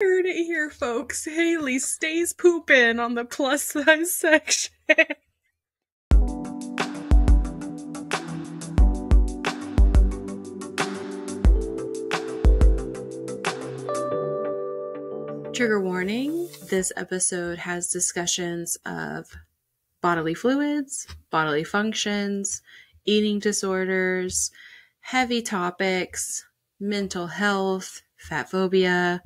Heard it here, folks. Hayley stays pooping on the plus size section. Trigger warning this episode has discussions of bodily fluids, bodily functions, eating disorders, heavy topics, mental health, fat phobia.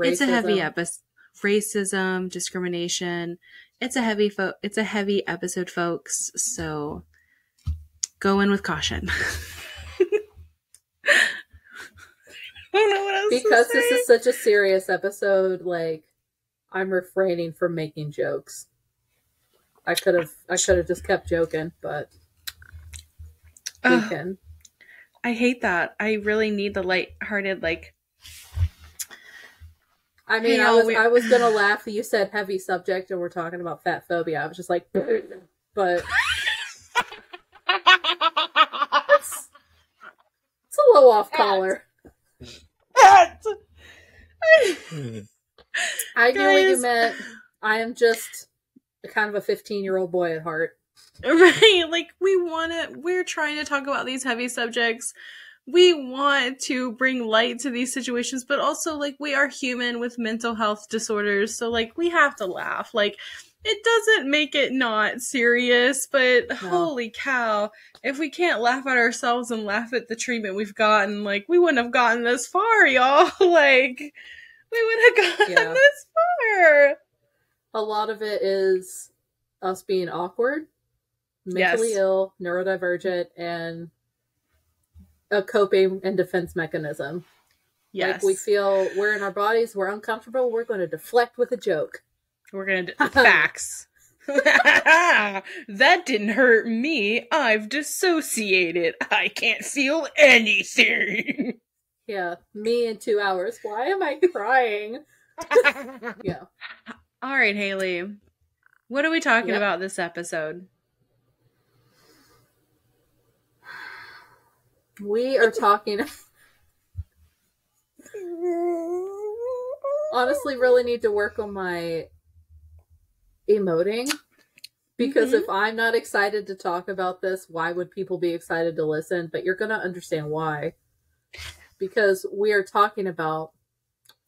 It's a heavy episode. Racism, discrimination. It's a heavy fo- it's a heavy episode, folks. So go in with caution. I don't know what else because to this is such a serious episode like i'm refraining from making jokes i could have i could have just kept joking but we can I hate that. I really need the light-hearted like i mean Hey, i was we- i was gonna laugh that you said heavy subject and we're talking about fat phobia. I was just like but it's, it's a little off color i knew what you meant. I am just a kind of a 15 year old boy at heart. Right like we want to we're trying to talk about these heavy subjects we want to bring light to these situations but also like we are human with mental health disorders so like we have to laugh like it doesn't make it not serious but holy cow if we can't laugh at ourselves and laugh at the treatment we've gotten like we wouldn't have gotten this far y'all like we would have gotten Yeah. this far a lot of it is us being awkward, mentally Yes. ill, neurodivergent, and a coping and defense mechanism. yes Like we feel we're in our bodies, we're uncomfortable, we're going to deflect with a joke. We're gonna do facts. that didn't hurt me. I've dissociated. I can't feel anything. Yeah, me in two hours. Why am I crying? Yeah. All right, Hayley. What are we talking Yep. about this episode? We are talking. Honestly, really need to work on my emoting. Because Mhm. if I'm not excited to talk about this, why would people be excited to listen? But you're going to understand why. Because we are talking about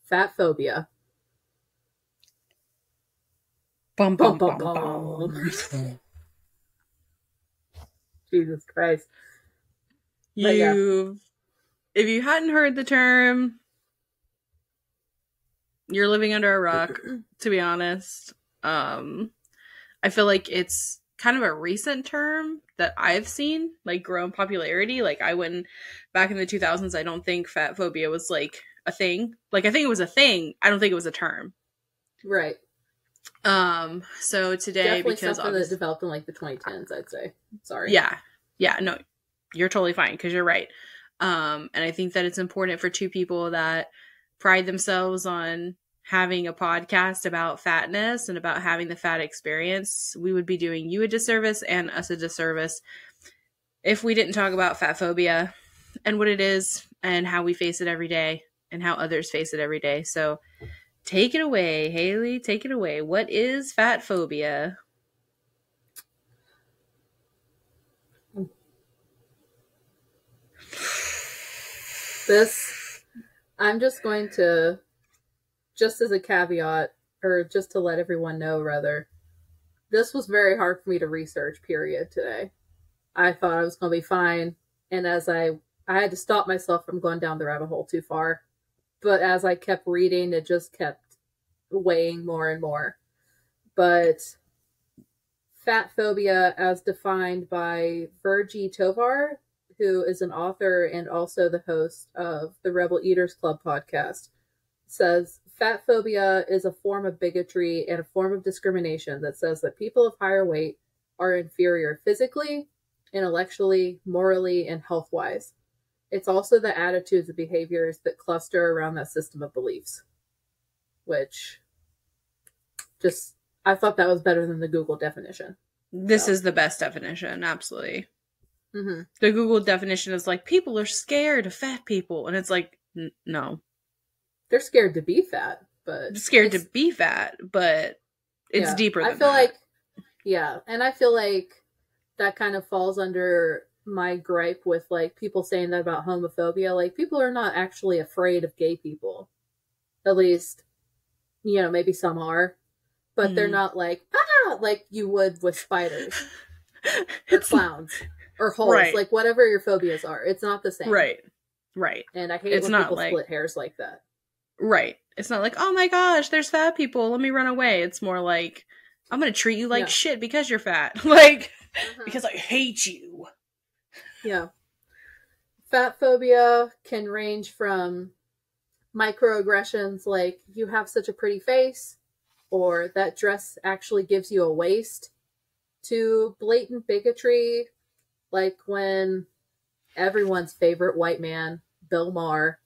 fat phobia. Bum Bum, bum, bum. Jesus Christ. But yeah. If you hadn't heard the term, you're living under a rock. To be honest, um, I feel like it's kind of a recent term that I've seen like grow in popularity. Like I went back in the 2000s. I don't think fat phobia was like a thing. Like I think it was a thing. I don't think it was a term. Right. Um. So today, Definitely because something that developed in like the 2010s, I'd say. Sorry. yeah yeah no you're totally fine because you're right. Um and i think that it's important for two people that pride themselves on having a podcast about fatness and about having the fat experience we would be doing you a disservice and us a disservice if we didn't talk about fat phobia and what it is and how we face it every day and how others face it every day. So take it away hayley take it away. What is fat phobia This, I'm just going to, just as a caveat, or just to let everyone know, rather, this was very hard for me to research, period, today. I thought I was going to be fine. And as I, I had to stop myself from going down the rabbit hole too far. But as I kept reading, it just kept weighing more and more. But fat phobia, as defined by Virgie Tovar, who is an author and also the host of the Rebel Eaters Club podcast, says fat phobia is a form of bigotry and a form of discrimination that says that people of higher weight are inferior physically, intellectually, morally, and health wise. It's also the attitudes and behaviors that cluster around that system of beliefs, which just, I thought that was better than the Google definition. This So. is the best definition, absolutely. Mm-hmm. The Google definition is like people are scared of fat people, and it's like n- no, they're scared to be fat, but scared to be fat, but it's yeah. deeper than that. I feel that. like yeah, and I feel like that kind of falls under my gripe with like people saying that about homophobia. Like people are not actually afraid of gay people. At least you know, maybe some are, but they're Mhm. not like ah like you would with spiders or It's- clowns or holes, Right. like whatever your phobias are. It's not the same. right. Right. And I hate It's when not people like- split hairs like that. Right. It's not like, oh my gosh, there's fat people. Let me run away. It's more like, I'm going to treat you like Yeah. shit because you're fat. like, Uh-huh. because I hate you. Yeah. Fat phobia can range from microaggressions like you have such a pretty face or that dress actually gives you a waist to blatant bigotry like when everyone's favorite white man, Bill Maher,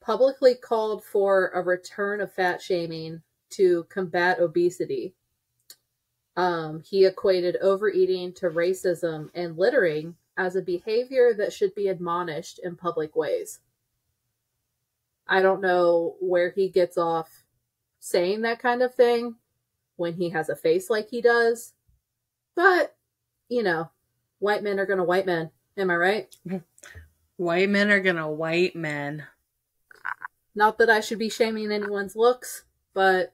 publicly called for a return of fat shaming to combat obesity. Um, he equated overeating to racism and littering as a behavior that should be admonished in public ways. I don't know where he gets off saying that kind of thing when he has a face like he does, but you know, white men are going to white men. Am I right? White men are going to white men. Not that I should be shaming anyone's looks, but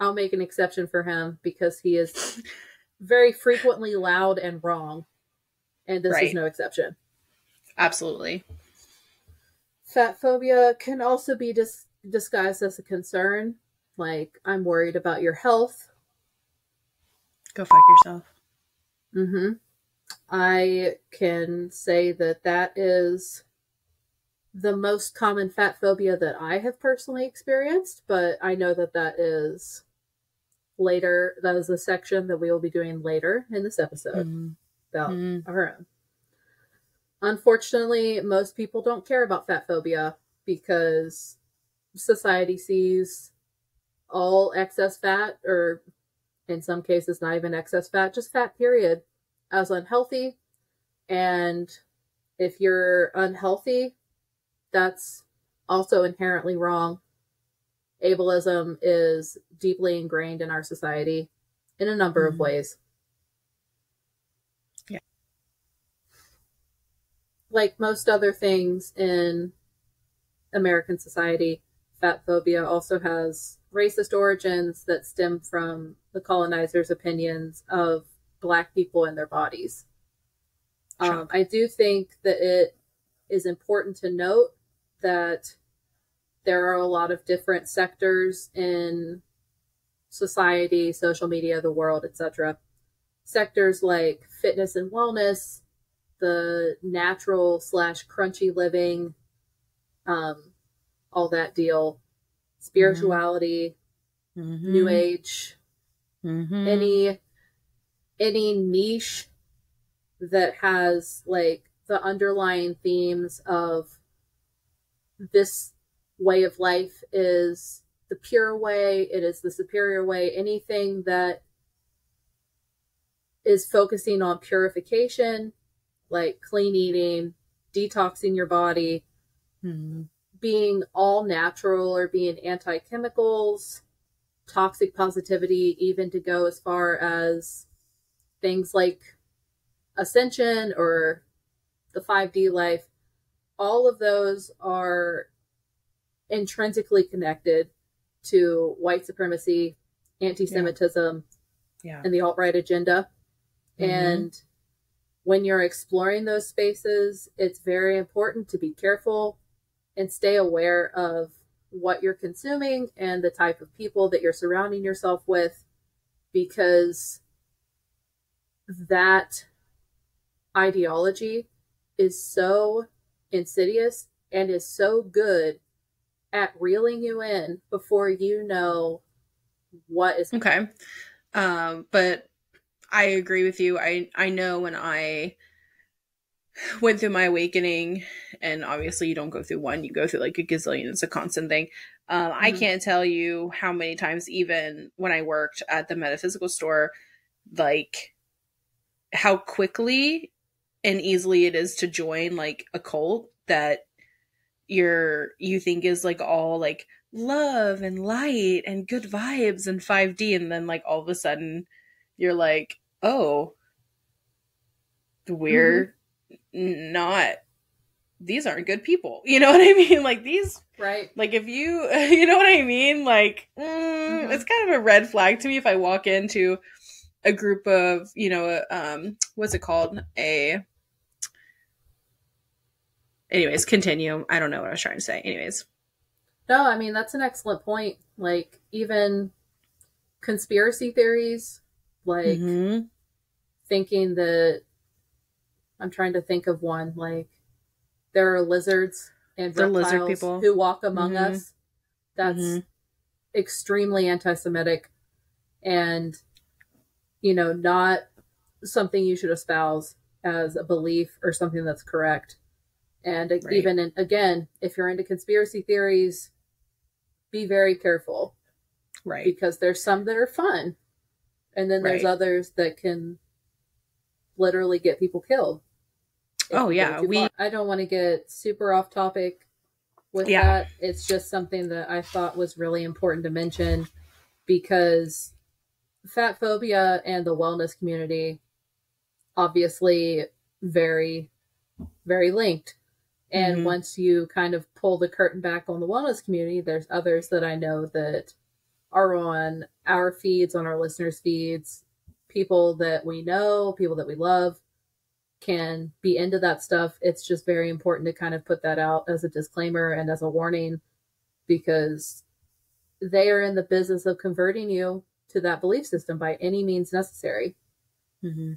I'll make an exception for him because he is very frequently loud and wrong. And this Right. is no exception. Absolutely. Fat phobia can also be dis- disguised as a concern, like I'm worried about your health. Go fuck yourself. Mm-hmm. I can say that that is the most common fat phobia that I have personally experienced, but I know that that is later. That is a section that we will be doing later in this episode Mm. about Mm. our own. Unfortunately, most people don't care about fat phobia because society sees all excess fat, or in some cases, not even excess fat, just fat period, as unhealthy. And if you're unhealthy, that's also inherently wrong. Ableism is deeply ingrained in our society in a number of Mhm. ways. Yeah. Like most other things in American society, fat phobia also has racist origins that stem from the colonizers' opinions of black people and their bodies. Sure. Um, I do think that it is important to note that there are a lot of different sectors in society, social media, the world, etc. Sectors like fitness and wellness, the natural slash crunchy living, um, all that deal, spirituality, Mhm. new age, Mhm. any any niche that has like the underlying themes of this way of life is the pure way it is the superior way anything that is focusing on purification like clean eating detoxing your body Mhm. being all natural or being anti chemicals, toxic positivity, even to go as far as things like ascension or the 5D life, all of those are intrinsically connected to white supremacy, anti Semitism, Yeah. and the alt right agenda. Mhm. And when you're exploring those spaces, it's very important to be careful and stay aware of what you're consuming and the type of people that you're surrounding yourself with because that ideology is so insidious and is so good at reeling you in before you know what is Okay. Um, but I agree with you. I I know when I went through my awakening, and obviously you don't go through one, you go through like a gazillion. It's a constant thing. Um, I Mhm. can't tell you how many times, even when I worked at the metaphysical store, like how quickly and easily it is to join like a cult that you're you think is like all like love and light and good vibes and 5D and then like all of a sudden you're like, "Oh, we're mm-hmm. not these aren't good people." You know what I mean? Like these right. Like if you you know what I mean? Like mm, mm-hmm. it's kind of a red flag to me if I walk into a group of, you know, um what's it called? A Anyways, continue. I don't know what I was trying to say. Anyways. No, I mean that's an excellent point. Like even conspiracy theories, like mm-hmm. thinking that I'm trying to think of one like there are lizards and the lizard people who walk among mm-hmm. us. That's mm-hmm. extremely anti-Semitic, and you know not something you should espouse as a belief or something that's correct. And right. even in, again, if you're into conspiracy theories, be very careful. Right. Because there's some that are fun. And then there's right. others that can literally get people killed. Oh yeah, we far. I don't want to get super off topic with yeah. that. It's just something that I thought was really important to mention because fat phobia and the wellness community obviously very very linked and mm-hmm. once you kind of pull the curtain back on the wellness community, there's others that I know that are on our feeds, on our listeners' feeds, people that we know, people that we love can be into that stuff. It's just very important to kind of put that out as a disclaimer and as a warning because they are in the business of converting you to that belief system by any means necessary. Mm-hmm.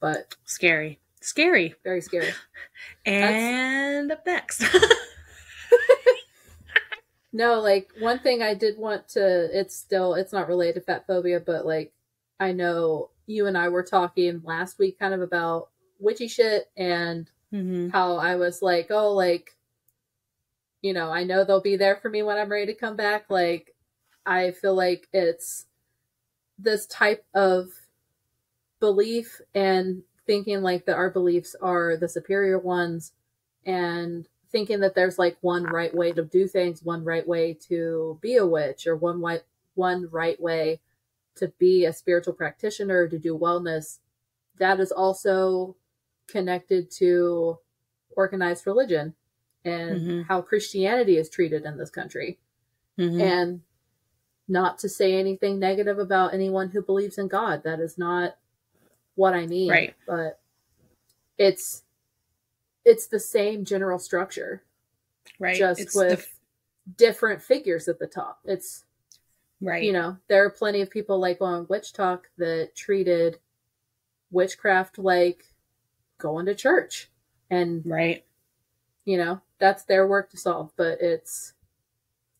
But scary. Scary. Very scary. and That's... up next. no, like one thing I did want to it's still it's not related to fat phobia, but like I know you and I were talking last week kind of about witchy shit and mm-hmm. how I was like, oh, like, you know, I know they'll be there for me when I'm ready to come back. Like, I feel like it's this type of belief and thinking like that our beliefs are the superior ones and thinking that there's like one right way to do things, one right way to be a witch, or one right one right way to be a spiritual practitioner to do wellness. That is also connected to organized religion and mm-hmm. how Christianity is treated in this country. Mm-hmm. And not to say anything negative about anyone who believes in God. That is not what I mean. Right. But it's it's the same general structure. Right. Just it's with f- different figures at the top. It's right. You know, there are plenty of people like on WitchTok that treated witchcraft like going to church. And right. You know, that's their work to solve, but it's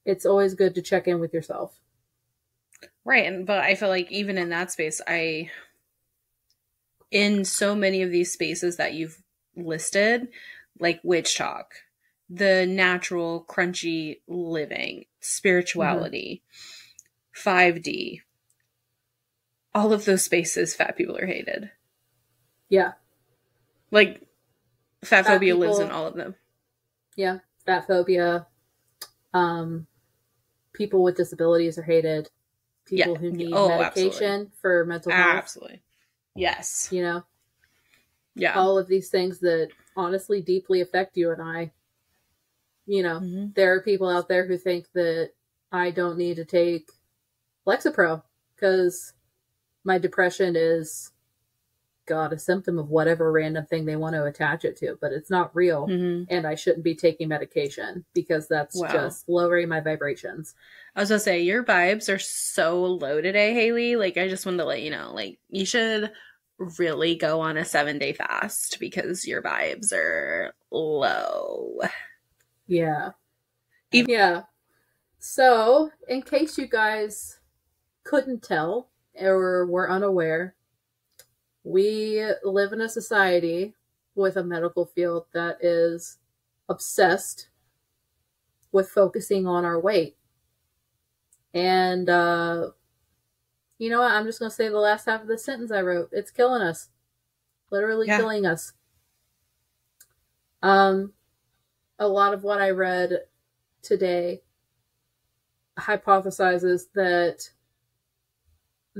it's always good to check in with yourself. Right. And but I feel like even in that space I in so many of these spaces that you've listed, like WitchTok, the natural, crunchy living, spirituality, mm-hmm. 5D, all of those spaces, fat people are hated. Yeah. Like, fat, fat phobia people, lives in all of them. Yeah. Fat phobia. Um, people with disabilities are hated. People yeah. who need oh, medication absolutely. for mental health. Absolutely. Yes. You know? Yeah. All of these things that honestly deeply affect you and I. You know, mm-hmm. there are people out there who think that I don't need to take Lexapro because my depression is God, a symptom of whatever random thing they want to attach it to, but it's not real. Mm-hmm. And I shouldn't be taking medication because that's wow. just lowering my vibrations. I was gonna say, your vibes are so low today, Hayley. Like, I just wanted to let you know, like, you should really go on a seven day fast because your vibes are low. Yeah. Even- yeah. So, in case you guys couldn't tell or were unaware, we live in a society with a medical field that is obsessed with focusing on our weight. And uh, you know what? I'm just going to say the last half of the sentence I wrote. It's killing us. Literally yeah. killing us. Um, a lot of what I read today hypothesizes that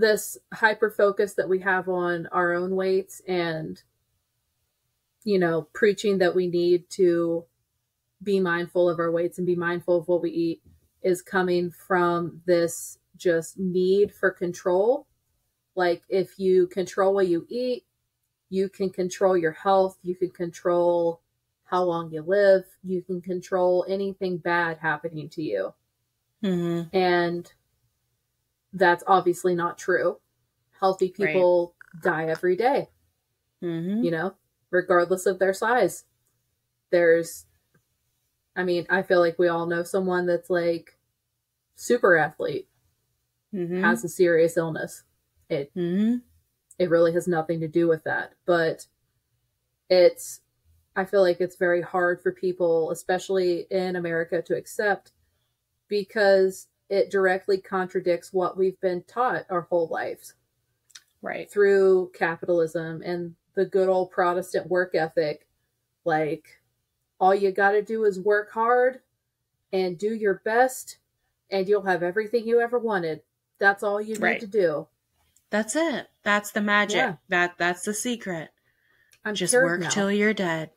this hyper focus that we have on our own weights and you know preaching that we need to be mindful of our weights and be mindful of what we eat is coming from this just need for control. Like if you control what you eat you can control your health. You can control how long you live. You can control anything bad happening to you. Mm-hmm. and that's obviously not true. Healthy people die every day, Mm-hmm. you know, regardless of their size. There's, I mean, I feel like we all know someone that's like super athlete, Mm-hmm. has a serious illness. It mm-hmm. it really has nothing to do with that, but it's I feel like it's very hard for people, especially in America, to accept because it directly contradicts what we've been taught our whole lives. Right. through capitalism and the good old Protestant work ethic. Like, all you got to do is work hard and do your best, and you'll have everything you ever wanted. That's all you need Right. to do. That's it. That's the magic. Yeah. That that's the secret. I'm Just work now. till you're dead.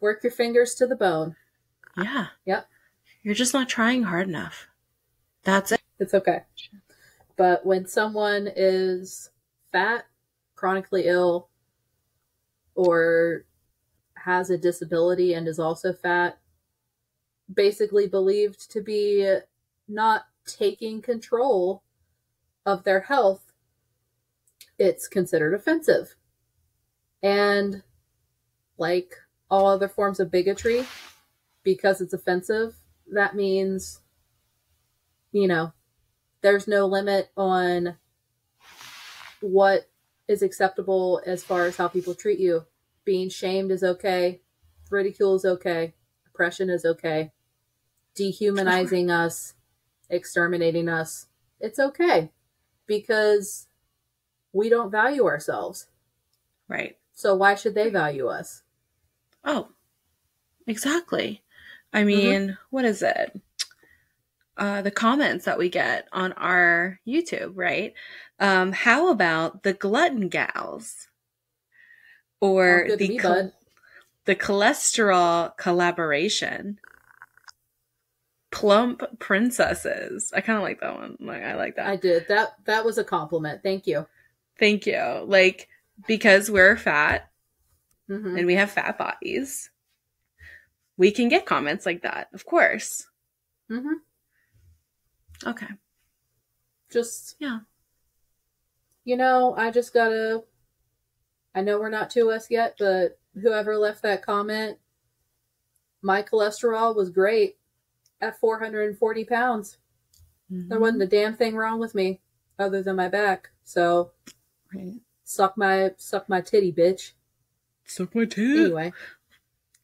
work your fingers to the bone. Yeah. Yep. You're just not trying hard enough. That's it. It's okay. But when someone is fat, chronically ill, or has a disability and is also fat, basically believed to be not taking control of their health, it's considered offensive. And like all other forms of bigotry, because it's offensive, that means, you know, there's no limit on what is acceptable as far as how people treat you. Being shamed is okay, ridicule is okay, oppression is okay, dehumanizing us, exterminating us, it's okay because we don't value ourselves. Right. So why should they value us? Oh. Exactly. Mm-hmm. I mean, what is it? Uh, the comments that we get on our YouTube, right? Um, how about the glutton gals? Or Sounds good to the me, bud. the cholesterol collaboration. Plump princesses. I kind of like that one. Like I like that. I did. That that was a compliment. Thank you. Thank you. Like because we're fat hmm and we have fat bodies, we can get comments like that. Of course. hmm Okay. Just Yeah. you know, I just gotta. I know we're not to us yet, but whoever left that comment, my cholesterol was great at 440 pounds. There mm-hmm. wasn't a damn thing wrong with me other than my back. So Right. suck my suck my titty, bitch. Suck my titty. Anyway,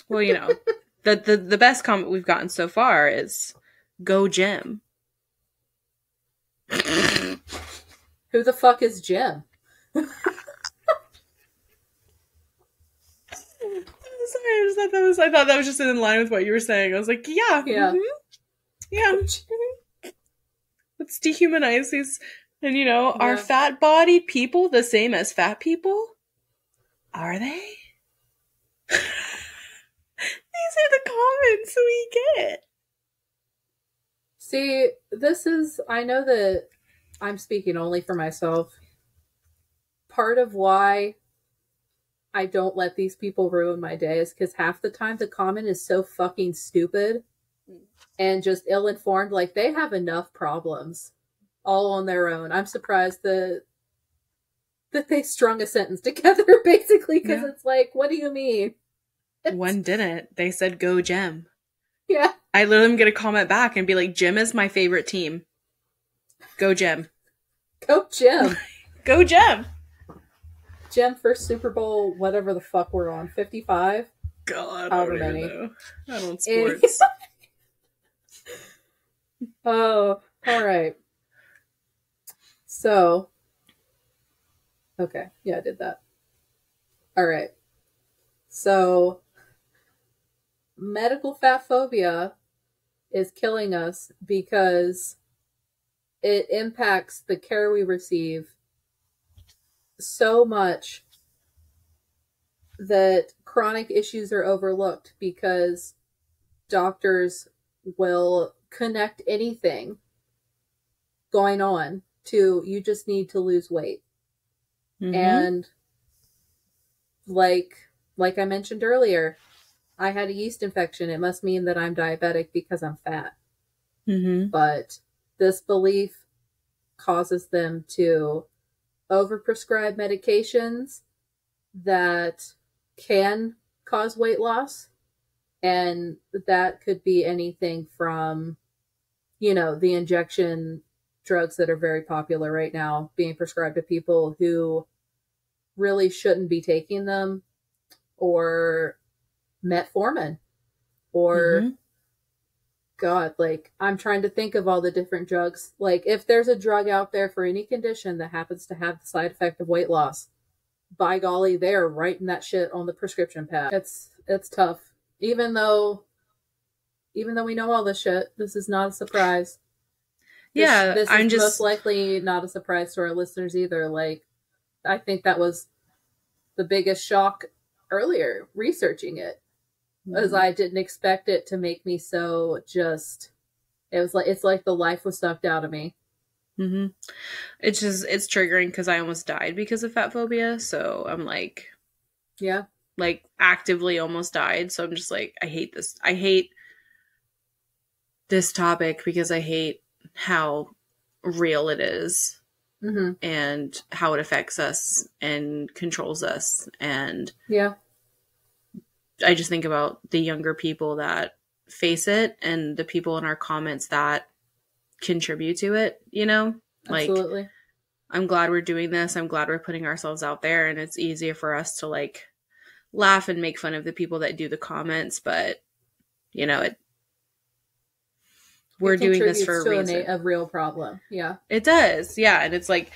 Well, you know, the, the the best comment we've gotten so far is "Go Jim." Who the fuck is Jim? Sorry, I just thought that was I thought that was just in line with what you were saying. I was like, yeah, Yeah. mhm, yeah. Let's dehumanize these, and you know, are fat-bodied people the same as fat people? Are they? these are the comments we get. See, this is, I know that I'm speaking only for myself. Part of why I don't let these people ruin my day is because half the time the comment is so fucking stupid and just ill informed. Like, they have enough problems all on their own. I'm surprised that. That they strung a sentence together, basically, because Yeah. it's like, what do you mean? One didn't. They said "Go gem. Yeah, I literally am gonna comment back and be like, "Jim is my favorite team. Go Jim. go Jim. Go Jim." Jim first Super Bowl, whatever the fuck we're on, 55. God, However I don't many. know. I don't sports. Oh, all right. So, okay, yeah, I did that. All right. So, medical fat phobia is killing us because it impacts the care we receive so much that chronic issues are overlooked because doctors will connect anything going on to you just need to lose weight. Mhm. And like like I mentioned earlier, I had a yeast infection. It must mean that I'm diabetic because I'm fat. Mhm. But this belief causes them to overprescribe medications that can cause weight loss. And that could be anything from, you know, the injection drugs that are very popular right now being prescribed to people who really shouldn't be taking them, or metformin, or Mhm. God, like I'm trying to think of all the different drugs. Like if there's a drug out there for any condition that happens to have the side effect of weight loss, by golly, they're writing that shit on the prescription pad. It's it's tough. Even though even though we know all this shit, this is not a surprise. This- Yeah, this, I'm is just most likely not a surprise to our listeners either. Like I think that was the biggest shock earlier researching it as Mm-hmm. I didn't expect it to make me so just. It was like it's like the life was sucked out of me. hmm It's just it's triggering because I almost died because of fat phobia. So I'm like, Yeah, like actively almost died. So I'm just like, I hate this. I hate this topic because I hate how real it is hmm and how it affects us and controls us. And yeah, I just think about the younger people that face it and the people in our comments that contribute to it, you know? Like absolutely. I'm glad we're doing this. I'm glad we're putting ourselves out there and it's easier for us to like laugh and make fun of the people that do the comments, but you know, it we're It doing this for a reason. a real problem. Yeah, It does. Yeah, and it's like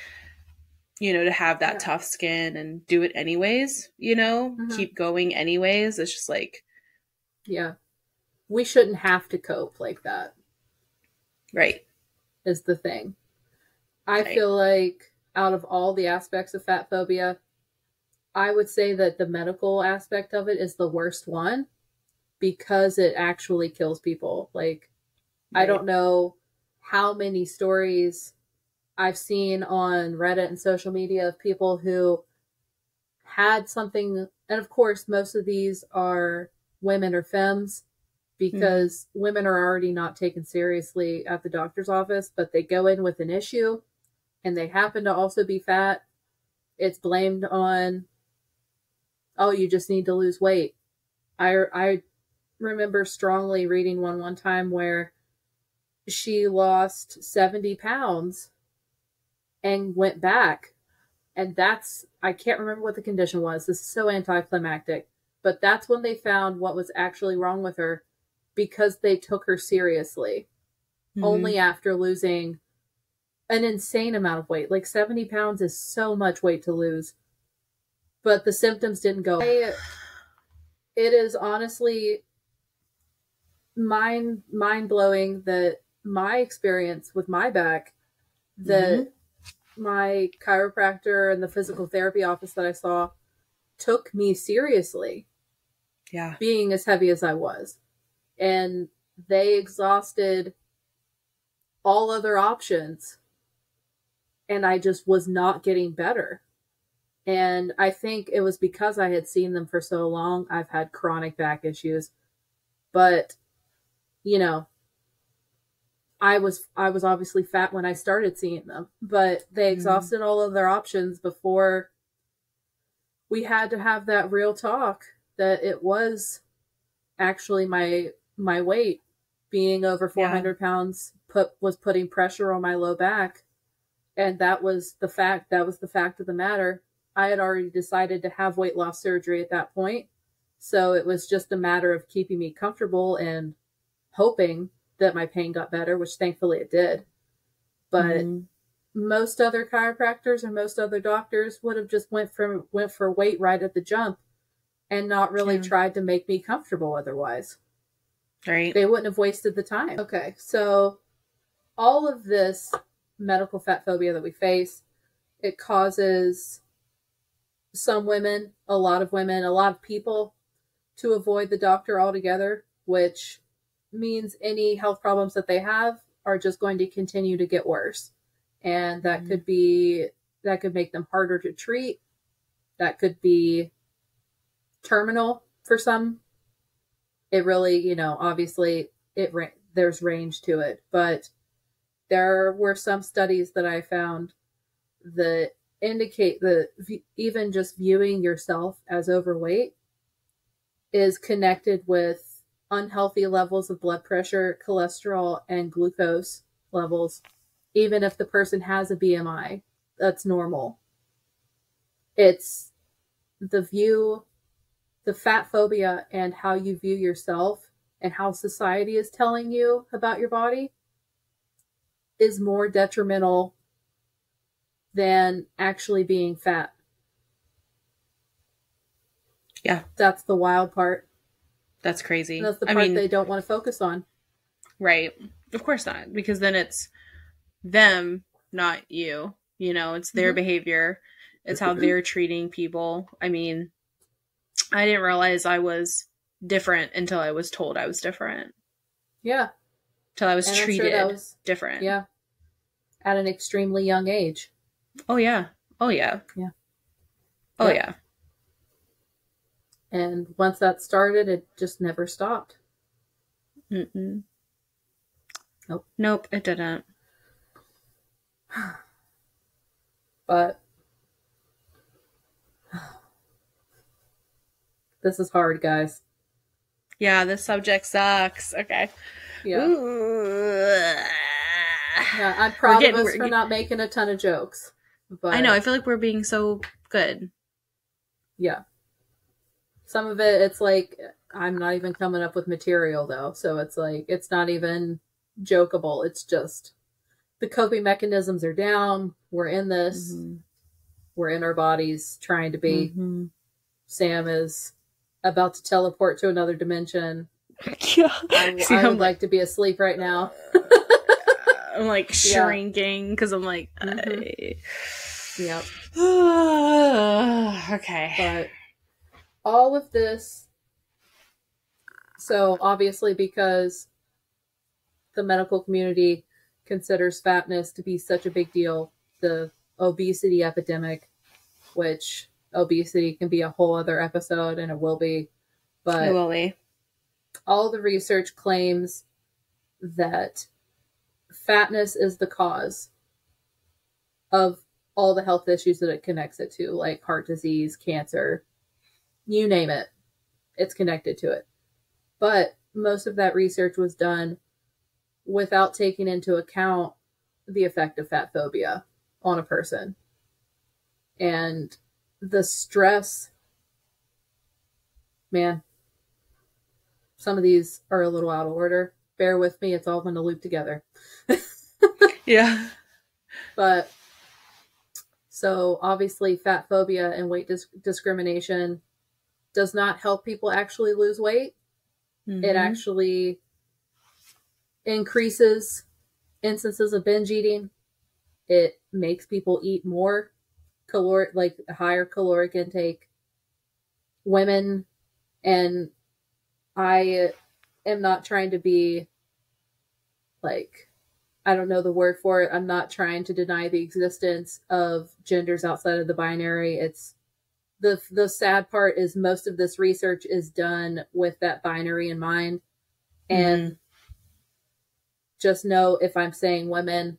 you know, to have that Yeah. tough skin and do it anyways, you know, Mhm. keep going anyways. It's just like yeah. We shouldn't have to cope like that. right. Is the thing. I Right. feel like out of all the aspects of fat phobia, I would say that the medical aspect of it is the worst one because it actually kills people. Like I don't know how many stories I've seen on Reddit and social media of people who had something, and of course, most of these are women or femmes hmm. because women are already not taken seriously at the doctor's office, but they go in with an issue and they happen to also be fat. It's blamed on, oh, you just need to lose weight. I, I remember strongly reading one one time where she lost 70 pounds and went back. And that's, I can't remember what the condition was. This is so anticlimactic. But that's when they found what was actually wrong with her because they took her seriously Mhm. only after losing an insane amount of weight. Like 70 pounds is so much weight to lose. But the symptoms didn't go. I- it is honestly mind mind blowing that my experience with my back that my chiropractor and the physical therapy office that I saw took me seriously yeah. being as heavy as I was. And they exhausted all other options. And I just was not getting better. And I think it was because I had seen them for so long. I've had chronic back issues. But, you know, I was I was obviously fat when I started seeing them, but they Mhm. exhausted all of their options before we had to have that real talk that it was actually my my weight being over Yeah. 400 pounds put was putting pressure on my low back and that was the fact that was the fact of the matter i had already decided to have weight loss surgery at that point so it was just a matter of keeping me comfortable and hoping that my pain got better which thankfully it did but Mhm. most other chiropractors or most other doctors would have just went for went for weight right at the jump and not really Yeah. tried to make me comfortable otherwise Right. they wouldn't have wasted the time. Okay, so all of this medical fat phobia that we face, it causes some women, a lot of women, a lot of people to avoid the doctor altogether, which means any health problems that they have are just going to continue to get worse. And that Mhm. could be that could make them harder to treat. That could be terminal for some it really, you know, obviously it there's range to it, but there were some studies that I found that indicate that even just viewing yourself as overweight is connected with unhealthy levels of blood pressure, cholesterol, and glucose levels, even if the person has a BMI that's normal. It's the view the fat phobia and how you view yourself and how society is telling you about your body is more detrimental than actually being fat. Yeah. That's the wild part. That's crazy. That's the I part mean, they don't want to focus on. right. Of course not, because then it's them, not you. You know, it's their Mhm. behavior. It's how they're treating people. I mean, I didn't realize I was different until I was told I was different. Yeah. Till I was And I'm sure treated was different. yeah. At an extremely young age. Oh yeah. Oh yeah. Yeah. Oh Yep. yeah. And once that started, it just never stopped. Mm-mm. Nope. Nope, it didn't. But this is hard, guys. Yeah, this subject sucks. Okay. Yeah. Ooh. Yeah, I'm proud getting- of us we're- for not making a ton of jokes. But I know. I feel like we're being so good. yeah. Some of it, it's like I'm not even coming up with material though, so it's like it's not even jokeable. It's just the coping mechanisms are down. We're in this. Mhm. We're in our bodies trying to be. Mhm. Sam is about to teleport to another dimension. Yeah. I, See, I I'm would like to be asleep right now. I'm like shrinking because I'm like, Mhm. Yep. Okay. But all of this, so obviously, because the medical community considers fatness to be such a big deal, the obesity epidemic, which obesity can be a whole other episode and it will be, but It will be. all the research claims that fatness is the cause of all the health issues that it connects it to, like heart disease, cancer, you name it, it's connected to it. But most of that research was done without taking into account the effect of fat phobia on a person. And the stress, man, some of these are a little out of order. Bear with me, it's all going to loop together. Yeah. But so obviously, fat phobia and weight dis- discrimination does not help people actually lose weight. It Mhm. actually increases instances of binge eating. It makes people eat more caloric, like higher caloric intake. Women, and I am not trying to be like, I don't know the word for it. I'm not trying to deny the existence of genders outside of the binary. It's the the sad part is most of this research is done with that binary in mind. And just know if i'm saying women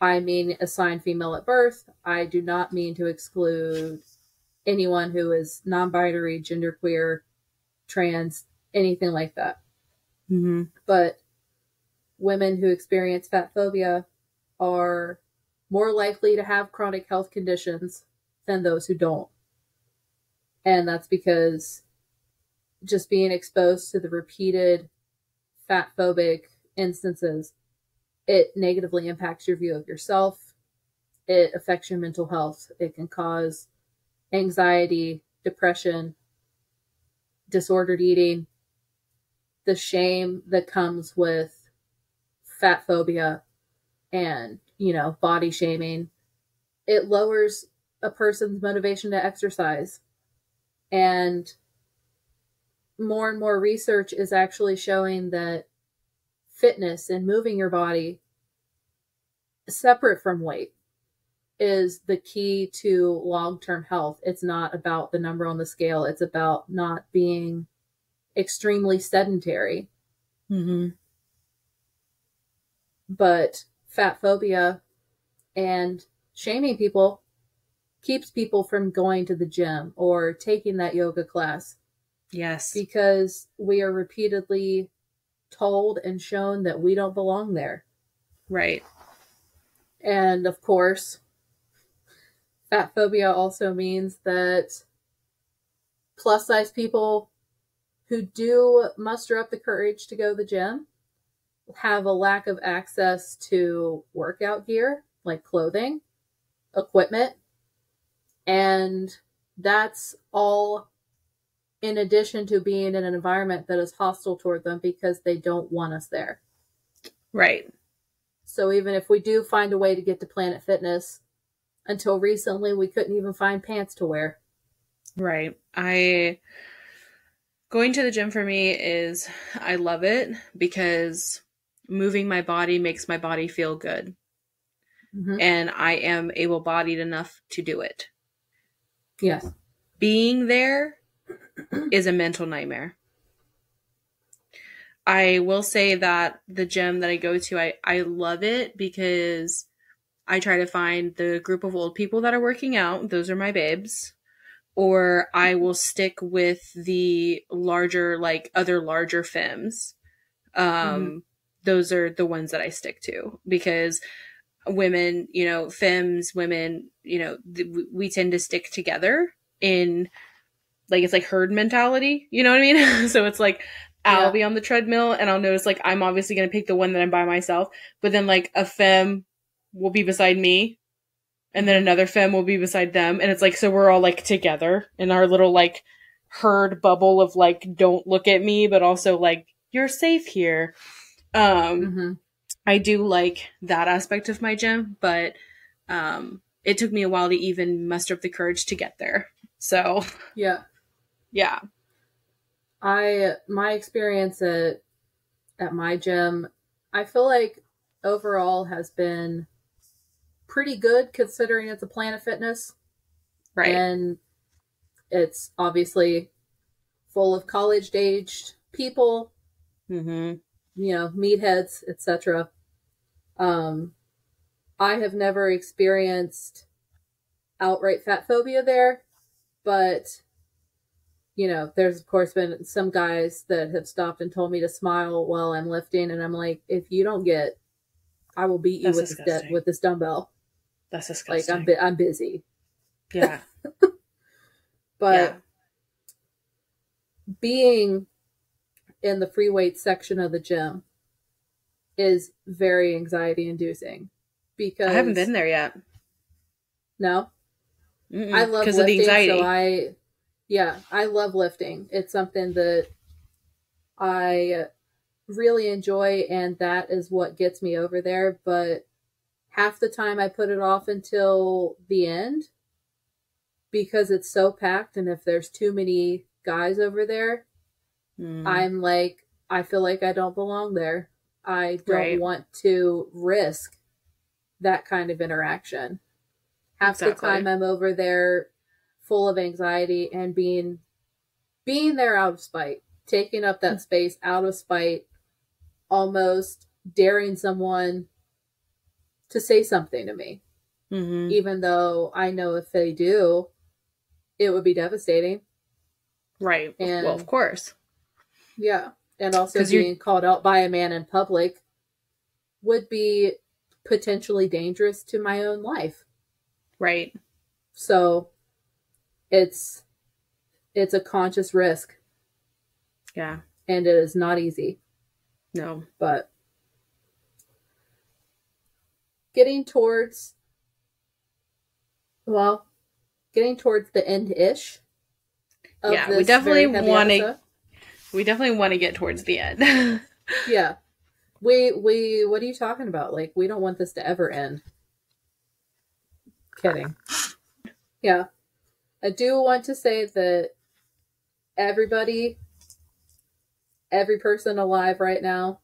i mean assigned female at birth. I do not mean to exclude anyone who is non-binary genderqueer trans anything like that. Mhm. but women who experience fat phobia are more likely to have chronic health conditions than those who don't. And that's because just being exposed to the repeated fat phobic instances, it negatively impacts your view of yourself. It affects your mental health. It can cause anxiety, depression, disordered eating. the shame that comes with fat phobia and, you know, body shaming, it lowers a person's motivation to exercise. And more and more research is actually showing that fitness and moving your body separate from weight is the key to long-term health. It's not about the number on the scale. It's about not being extremely sedentary. Mm-hmm. But fat phobia and shaming people keeps people from going to the gym or taking that yoga class Yes. because we are repeatedly told and shown that we don't belong there. Right. And of course, fat phobia also means that plus size people who do muster up the courage to go to the gym have a lack of access to workout gear like clothing, equipment, and that's all in addition to being in an environment that is hostile toward them because they don't want us there. Right. So even if we do find a way to get to Planet Fitness, until recently we couldn't even find pants to wear. Right. I going to the gym for me is I love it because moving my body makes my body feel good Mhm. and I am able-bodied enough to do it. Yes. Being there is a mental nightmare. I will say that the gym that I go to, I, I love it because I try to find the group of old people that are working out. Those are my babes. Or I will stick with the larger, like other larger femmes. Um, those are the ones that I stick to because women, you know, femmes, women, you know, th- we tend to stick together in like it's like herd mentality. You know what I mean? so it's like I'll Yeah. be on the treadmill and I'll notice like I'm obviously gonna pick the one that I'm by myself, but then like a femme will be beside me, and then another femme will be beside them, and it's like so we're all like together in our little like herd bubble of like don't look at me, but also like you're safe here. Um, hmm I do like that aspect of my gym, but um, it took me a while to even muster up the courage to get there. So Yeah. yeah, I my experience at at my gym, I feel like overall has been pretty good considering it's a Planet Fitness right. and it's obviously full of college aged people, mm-hmm. you know, meatheads, etc. Um, I have never experienced outright fat phobia there, but you know, there's of course been some guys that have stopped and told me to smile while I'm lifting, and I'm like, if you don't get, I will beat you That's with this, with this dumbbell. That's disgusting. Like. I'm, bu- I'm busy, yeah, but yeah, being in the free weight section of the gym is very anxiety inducing because I haven't been there yet. No, Mm-mm, I love because lifting. of the anxiety. So I, yeah, I love lifting. It's something that I really enjoy, and that is what gets me over there. But half the time, I put it off until the end because it's so packed, and if there's too many guys over there, Mm. I'm like, I feel like I don't belong there. I don't Right. want to risk that kind of interaction. Half the time I'm over there full of anxiety and being being there out of spite, taking up that space out of spite, almost daring someone to say something to me, Mhm. even though I know if they do, it would be devastating. Right. and- well, of course. Yeah. And also being called out by a man in public would be potentially dangerous to my own life. Right. So it's it's a conscious risk Yeah. and it is not easy, No. but getting towards well, getting towards the end ish. Yeah, we definitely wanna- we definitely want to get towards the end. yeah. We we what are you talking about? Like we don't want this to ever end. Kidding. Yeah. I do want to say that everybody every person alive right now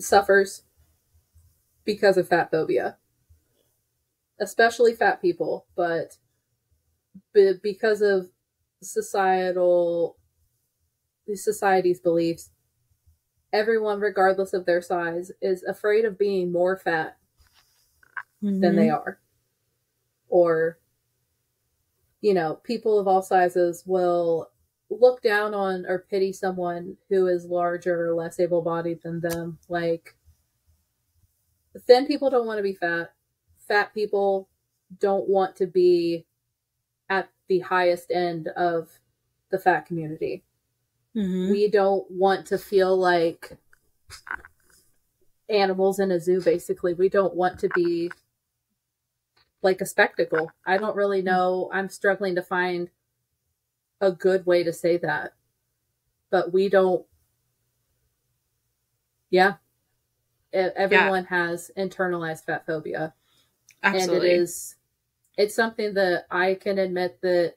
suffers because of fat phobia. Especially fat people, but because of societal society's beliefs everyone regardless of their size is afraid of being more fat mm-hmm. than they are or you know people of all sizes will look down on or pity someone who is larger or less able-bodied than them like thin people don't want to be fat fat people don't want to be at the highest end of the fat community. Mm-hmm. We don't want to feel like animals in a zoo, basically. We don't want to be like a spectacle. I don't really know. I'm struggling to find a good way to say that. But we don't. Yeah. Everyone yeah. has internalized fat phobia. Absolutely. And it is it's something that I can admit that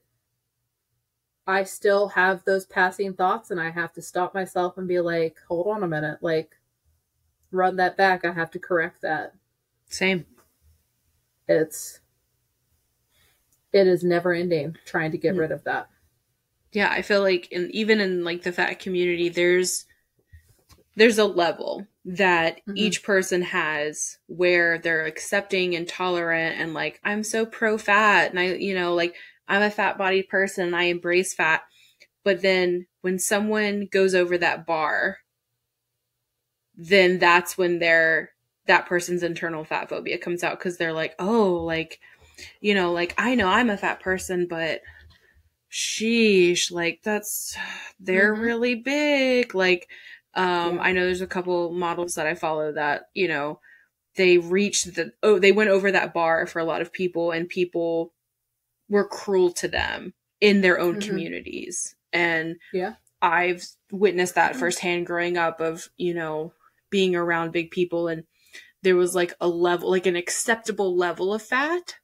I still have those passing thoughts and I have to stop myself and be like, hold on a minute, like run that back. I have to correct that. Same. It's it is never ending trying to get mm rid of that. Yeah, I feel like in even in like the fat community there's there's a level that mm-hmm. each person has where they're accepting and tolerant and like I'm so pro fat and I you know like I'm a fat bodied person and I embrace fat but then when someone goes over that bar then that's when their that person's internal fat phobia comes out cuz they're like oh like you know like I know I'm a fat person but sheesh like that's they're mm-hmm. really big like um, yeah. I know there's a couple models that I follow that, you know, they reached the, oh, they went over that bar for a lot of people and people were cruel to them in their own mm-hmm. communities. And yeah, I've witnessed that mm-hmm. firsthand growing up of, you know, being around big people and there was like a level, like an acceptable level of fat.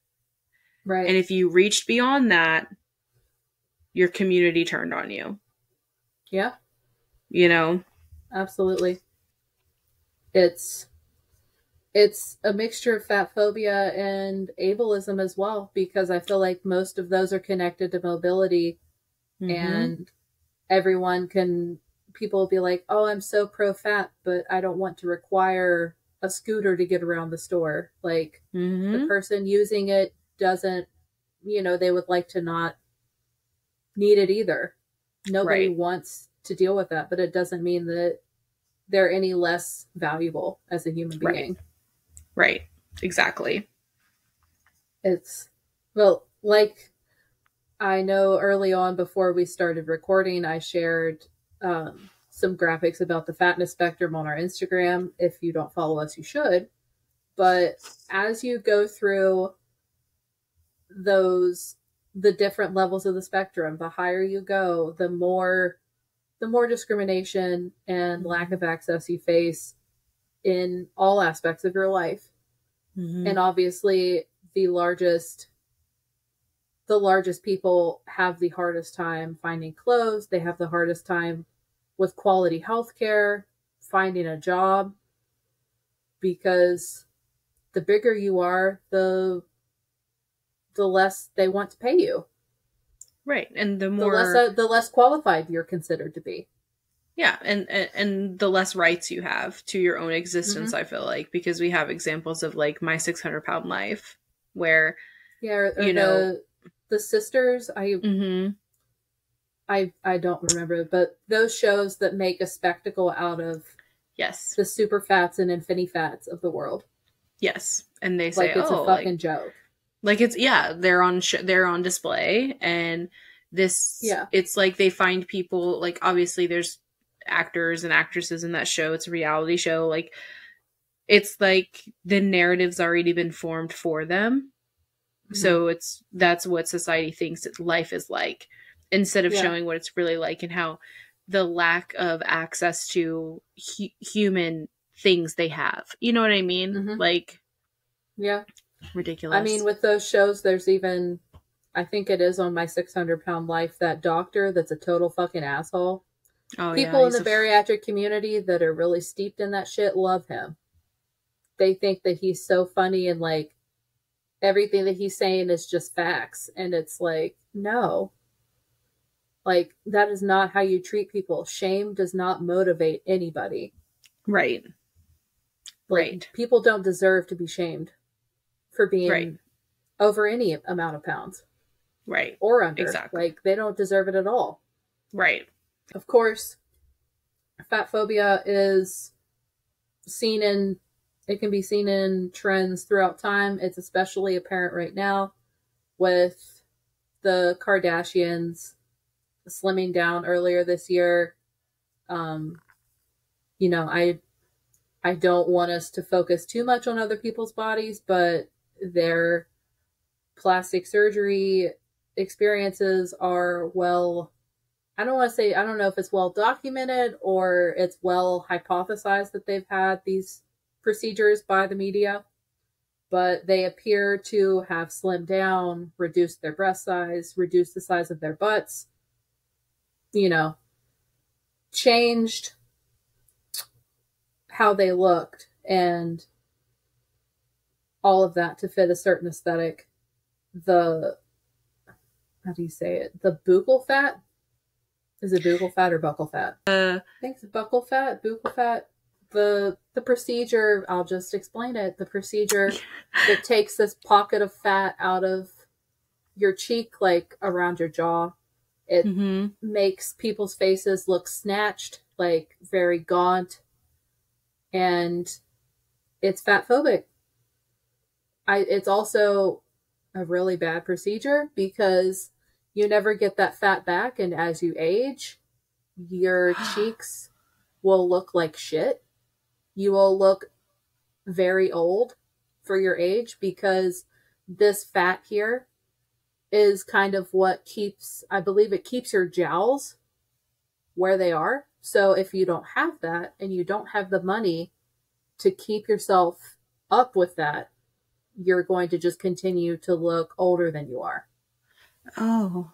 Right. And if you reached beyond that, your community turned on you. Yeah. You know? absolutely. It's it's a mixture of fat phobia and ableism as well because I feel like most of those are connected to mobility mm-hmm. and everyone can people will be like, "Oh, I'm so pro fat, but I don't want to require a scooter to get around the store." Like mm-hmm. the person using it doesn't, you know, they would like to not need it either. Nobody right. wants to deal with that, but it doesn't mean that they're any less valuable as a human being. Right. Right. Exactly. It's well, like I know early on before we started recording, I shared um, some graphics about the fatness spectrum on our Instagram. If you don't follow us, you should. But as you go through those the different levels of the spectrum, the higher you go, the more the more discrimination and lack of access you face in all aspects of your life. Mm-hmm. And obviously the largest the largest people have the hardest time finding clothes, they have the hardest time with quality health care, finding a job because the bigger you are, the the less they want to pay you. Right, and the more the less uh, the less qualified you're considered to be. Yeah, and, and, and the less rights you have to your own existence, mm-hmm. I feel like, because we have examples of like my six hundred pound life, where yeah, or, or you know the, the sisters. I mm-hmm. I I don't remember, but those shows that make a spectacle out of yes the super fats and infinity fats of the world. Yes, and they say like it's oh, a fucking like, joke. Like it's yeah, they're on sh- they're on display, and this yeah, it's like they find people like obviously there's actors and actresses in that show. It's a reality show. Like it's like the narrative's already been formed for them. Mm-hmm. So it's that's what society thinks life is like instead of yeah. showing what it's really like and how the lack of access to hu- human things they have. You know what I mean? Mhm. Like Yeah. ridiculous. I mean, with those shows, there's even, I think it is on my 600 pound life, that doctor that's a total fucking asshole. Oh, People yeah, in the bariatric community that are really steeped in that shit love him. They think that he's so funny and like everything that he's saying is just facts. And it's like, no. Like, that is not how you treat people. Shame does not motivate anybody. right. Like, Right. People don't deserve to be shamed for being Right. over any amount of pounds Right. or under. Exactly. Like, they don't deserve it at all. Right. Of course, fat phobia is seen in it can be seen in trends throughout time. It's especially apparent right now with the Kardashians slimming down earlier this year. Um, you know, I I don't want us to focus too much on other people's bodies, but their plastic surgery experiences are well I don't want to say I don't know if it's well documented or it's well hypothesized that they've had these procedures by the media, but they appear to have slimmed down, reduced their breast size, reduced the size of their butts, you know, changed how they looked and all of that to fit a certain aesthetic. The how do you say it? The buccal fat is it buccal fat or buccal fat? Uh, I think it's buccal fat, buccal fat. The the procedure, I'll just explain it. The procedure that takes this pocket of fat out of your cheek, like around your jaw. It mhm. makes people's faces look snatched, like very gaunt, and it's fat phobic. I it's also a really bad procedure because you never get that fat back and as you age, your cheeks will look like shit. You will look very old for your age because this fat here is kind of what keeps, I believe it keeps your jowls where they are. So if you don't have that and you don't have the money to keep yourself up with that, you're going to just continue to look older than you are. Oh.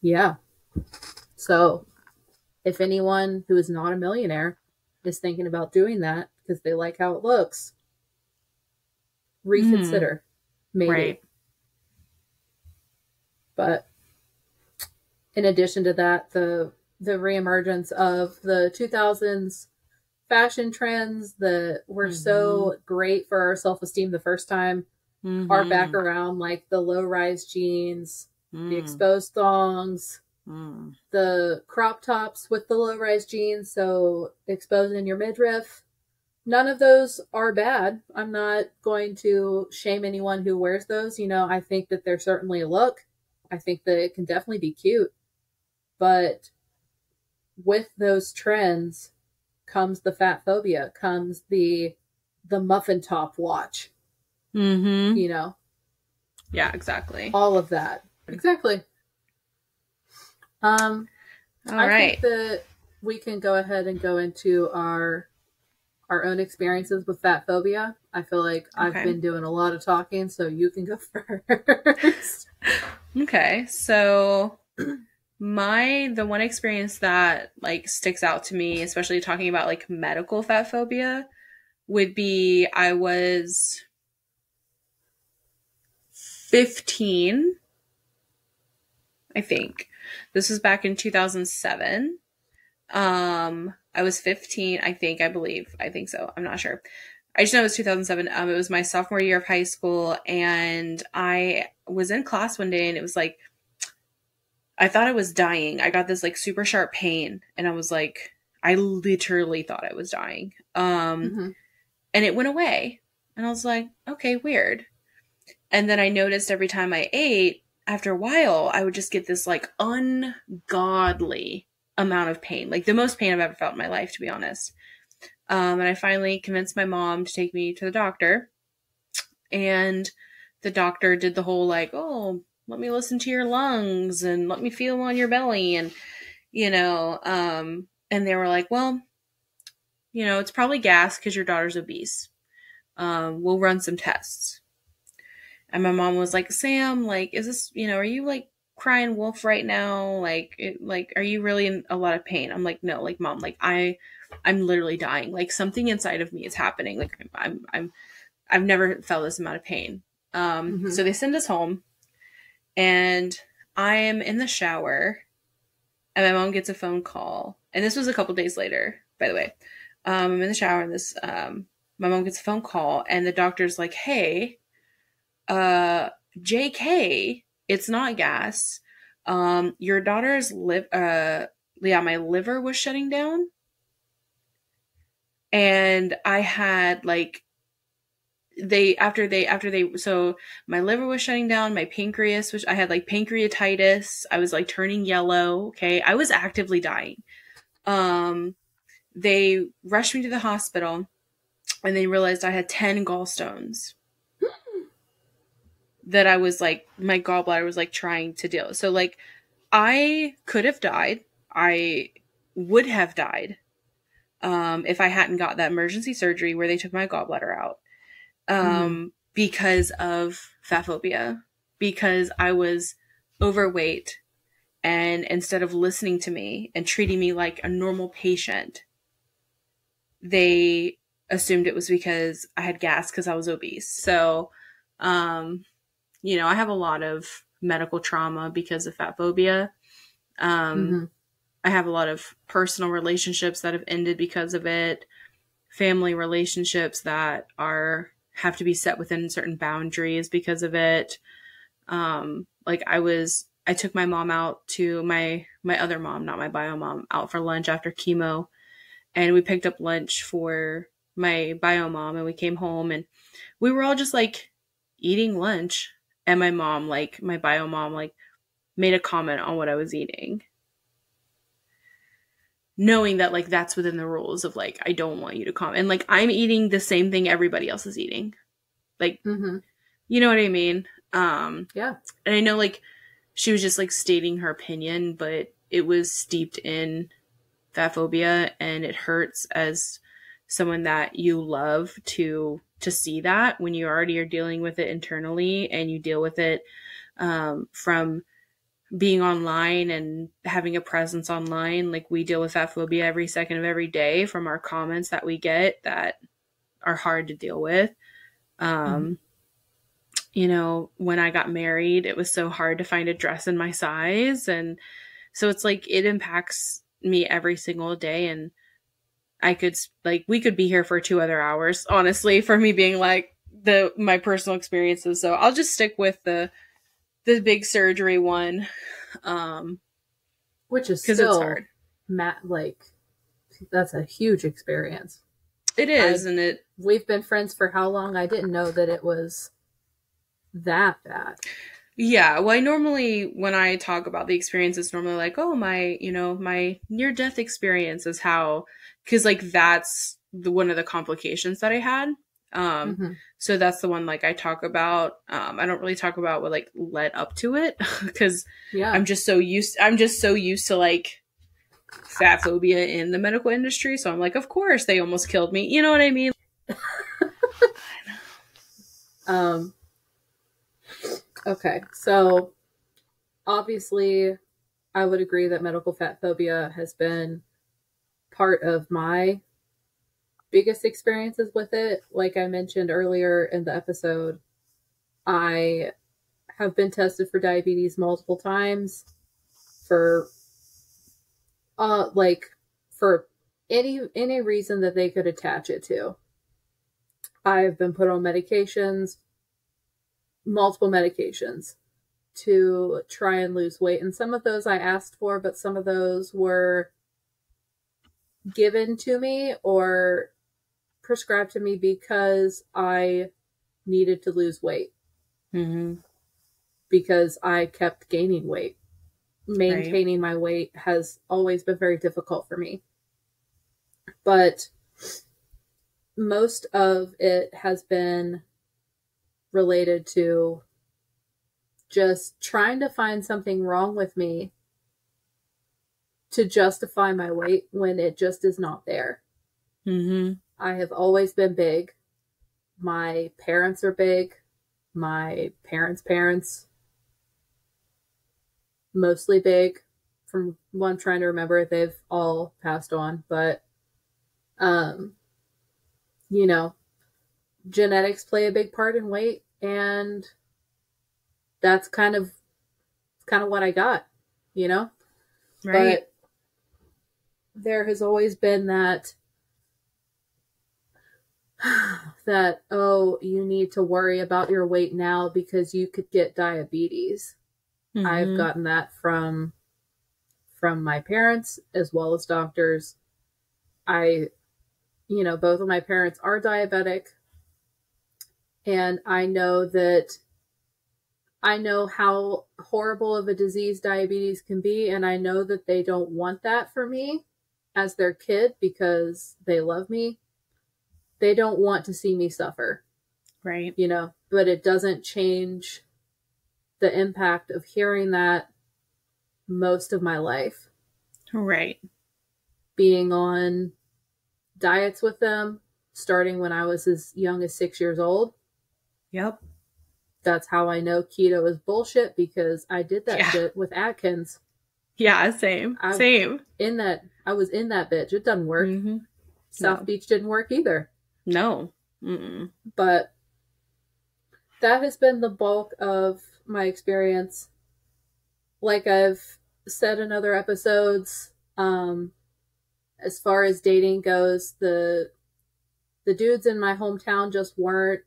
Yeah. So if anyone who is not a millionaire is thinking about doing that because they like how it looks, reconsider. Hmm. Maybe. Right. But in addition to that, the the reemergence of the 2000s fashion trends that were so mm-hmm. great for our self esteem the first time are back around, like the low rise jeans, the Mm. exposed thongs, Mm. the crop tops with the low rise jeans, so exposing your midriff. None of those are bad. I'm not going to shame anyone who wears those. You know, I think that they're certainly a look. I think that it can definitely be cute. But with those trends comes the fat phobia, comes the the muffin top watch, Mhm. you know, Yeah, exactly. all of that. Exactly. Um All I right. think that we can go ahead and go into our our own experiences with fat phobia. I feel like I've been doing a lot of talking, so you can go first. Okay, so my the one experience that like sticks out to me, especially talking about like medical fat phobia, would be I was 15 I think. This was back in 2007. Um I was 15, I think, I believe. I think so. I'm not sure. I just know it was 2007. Um, it was my sophomore year of high school, and I was in class one day, and it was like, I thought I was dying. I got this like super sharp pain, and I was like, I literally thought I was dying. Um, Mhm. and it went away, and I was like, okay, weird. And then I noticed every time I ate, after a while, I would just get this like ungodly amount of pain, like the most pain I've ever felt in my life, to be honest. Um, and I finally convinced my mom to take me to the doctor. And the doctor did the whole like, oh, let me listen to your lungs and let me feel on your belly. And you know, um, and they were like, well, you know, it's probably gas because your daughter's obese. Um, we'll run some tests. And my mom was like, Sam, like, is this, you know, are you like crying wolf right now? Like, it, like, are you really in a lot of pain? I'm like, no, like, mom, like, I, I'm literally dying. Like, something inside of me is happening. Like, I'm, I'm, I'm I've never felt this amount of pain. Um, Mhm. so they send us home, and I am in the shower, and my mom gets a phone call. And this was a couple days later, by the way. Um, I'm in the shower, and this, um, my mom gets a phone call, and the doctor's like, "Hey, uh, JK, it's not gas. Um, your daughter's live, uh, yeah, my liver was shutting down." And I had like they after they after they so my liver was shutting down my pancreas which i had like pancreatitis i was like turning yellow okay i was actively dying um they rushed me to the hospital and they realized i had 10 gallstones that i was like my gallbladder was like trying to deal so like i could have died i would have died um if i hadn't got that emergency surgery where they took my gallbladder out um, because of fat phobia, because I was overweight. And instead of listening to me and treating me like a normal patient, they assumed it was because I had gas because I was obese. So, um, you know, I have a lot of medical trauma because of fat phobia. Um, Mhm. I have a lot of personal relationships that have ended because of it, family relationships that are have to be set within certain boundaries because of it. Um, like I was, I took my mom out to my my other mom, not my bio mom, out for lunch after chemo, and we picked up lunch for my bio mom, and we came home, and we were all just like eating lunch, and my mom, like my bio mom, like made a comment on what I was eating knowing that like that's within the rules of like I don't want you to comment. And like I'm eating the same thing everybody else is eating. Like mm-hmm. you know what I mean? Um Yeah. and I know like she was just like stating her opinion, but it was steeped in fat phobia and it hurts as someone that you love to to see that when you already are dealing with it internally and you deal with it um, from being online and having a presence online like we deal with fat phobia every second of every day from our comments that we get that are hard to deal with. Um you know when i got married it was so hard to find a dress in my size. And so it's like it impacts me every single day. And i could like we could be here for two other hours honestly for me being like the my personal experiences so i'll just stick with the the big surgery one um Which is because it's hard Matt like that's a huge experience. it is I- and it We've been friends for how long? I didn't know that it was that bad. Yeah, well, I normally when I talk about the experience, it's normally like, oh, my, you know, my near death experience is how, because like that's the one of the complications that I had. Um, Mhm. so that's the one like I talk about. Um, I don't really talk about what like led up to it because Yeah. I'm just so used. I'm just so used to like fat phobia in the medical industry. So I'm like, of course they almost killed me. You know what I mean? Um, okay, so obviously, I would agree that medical fat phobia has been part of my biggest experiences with it. Like I mentioned earlier in the episode, I have been tested for diabetes multiple times for uh like for any any reason that they could attach it to. I've been put on medications, multiple medications to try and lose weight. And some of those I asked for, but some of those were given to me or prescribed to me because I needed to lose weight Mm-hmm. because I kept gaining weight. Maintaining my weight has always been very difficult for me. But most of it has been related to just trying to find something wrong with me to justify my weight when it just is not there. Mm-hmm. I have always been big. My parents are big. My parents' parents, mostly big. From what I'm trying to remember, they've all passed on, but, um, you know, genetics play a big part in weight, and that's kind of, kind of what I got, you know? Right. But there has always been that that oh you need to worry about your weight now because you could get diabetes. I've Mhm. gotten that from from my parents as well as doctors. I you know, both of my parents are diabetic and I know that I know how horrible of a disease diabetes can be and I know that they don't want that for me as their kid because they love me. They don't want to see me suffer right. you know, but it doesn't change the impact of hearing that most of my life. Right. Being on diets with them, starting when I was as young as six years old. Yep. That's how I know keto is bullshit because I did that Yeah. shit with Atkins. Yeah. Same. I- Same. In that, I was in that bitch. It doesn't work. hmm South No. Beach didn't work either. No. Mm-mm. but that has been the bulk of my experience like i've said in other episodes um as far as dating goes the the dudes in my hometown just weren't